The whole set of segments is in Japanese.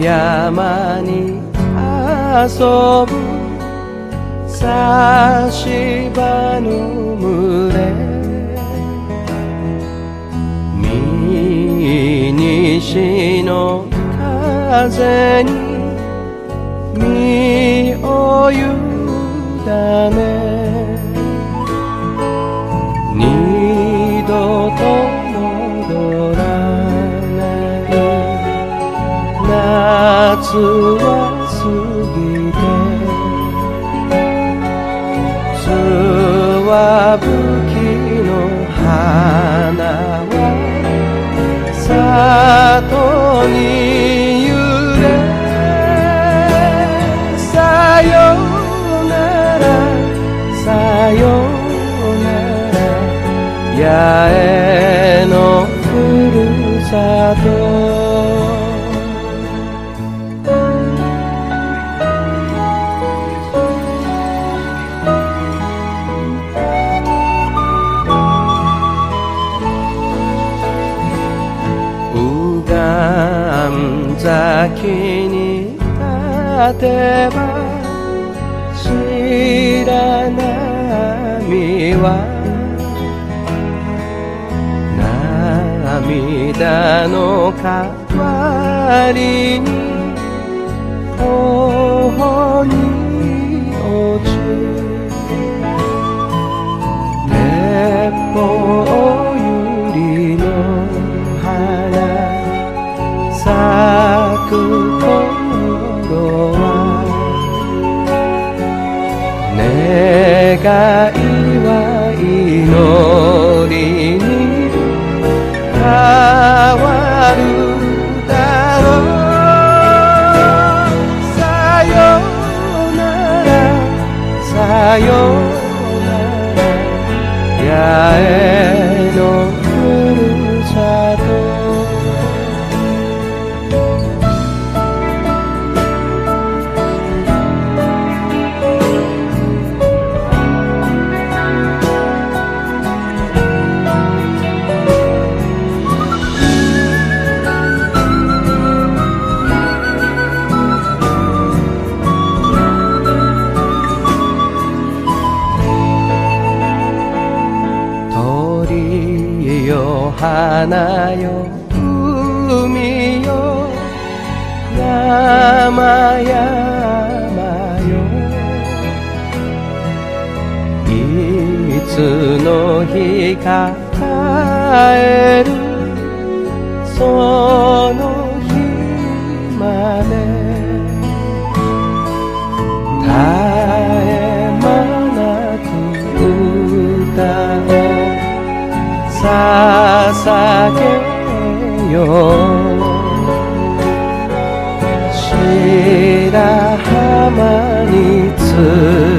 山に遊ぶ。差し場の群れ。右西の風に。は過ぎてつわぶきの花は里に揺れさよならさよなら八重のふるさとうがん咲に立てば白波は涙の代わりに願いは祈りに変わるだろう。さよならさよなら八重花よ海よ山山よ。いつの日か帰るその白浜に着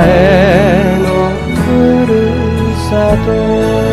へのふるさと